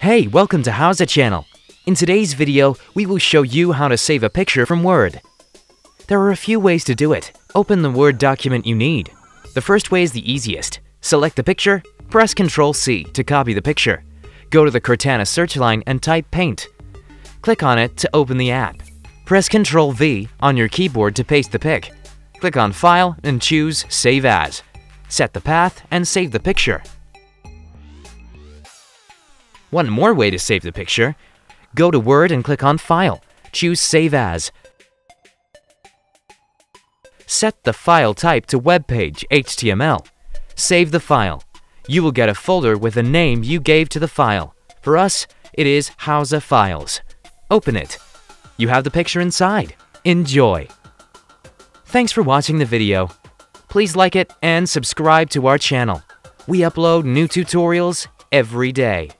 Hey, welcome to How's Howza channel. In today's video, we will show you how to save a picture from Word. There are a few ways to do it. Open the Word document you need. The first way is the easiest. Select the picture, press Ctrl C to copy the picture. Go to the Cortana search line and type Paint. Click on it to open the app. Press Ctrl V on your keyboard to paste the pic. Click on File and choose Save As. Set the path and save the picture. One more way to save the picture. Go to Word and click on File. Choose Save As. Set the file type to Web Page HTML. Save the file. You will get a folder with the name you gave to the file. For us, it is Howza Files. Open it. You have the picture inside. Enjoy! Thanks for watching the video. Please like it and subscribe to our channel. We upload new tutorials every day.